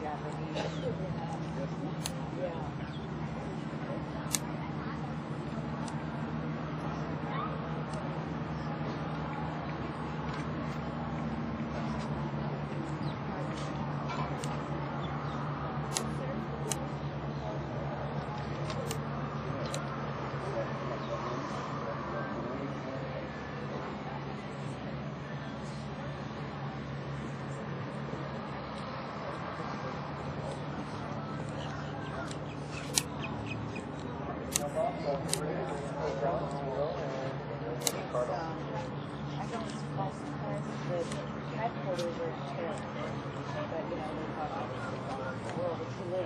Japanese. Yeah. Um, I don't suppose the headquarters are in Paris, but you know, they've got offices all over the world. If you live in DC, you know.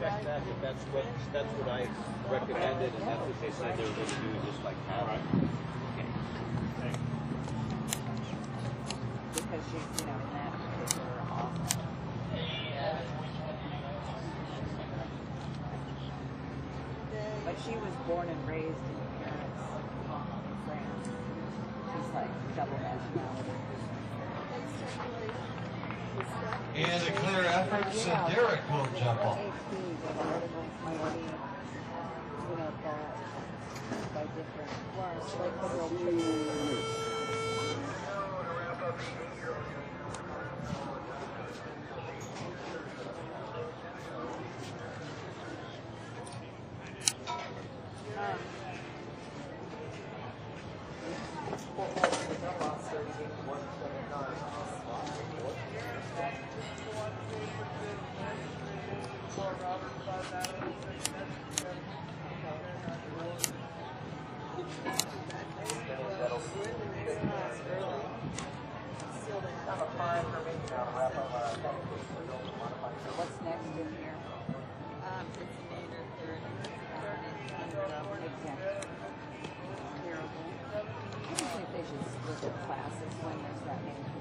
Check, that, that's what, that's what I recommended, and that's what they said they were gonna do, just like that. because she's, you know, in that particular office. But she was born and raised in Paris, France. She's like double nationality. And a clear effort, so Derek will jump off. But What's next in here? Um, it's May or third, third and Terrible. I just think they should split their classes? When there's that? many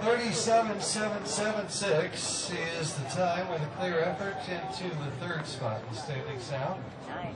37.776 is the time with a clear effort into the third spot in the standings now. Nice.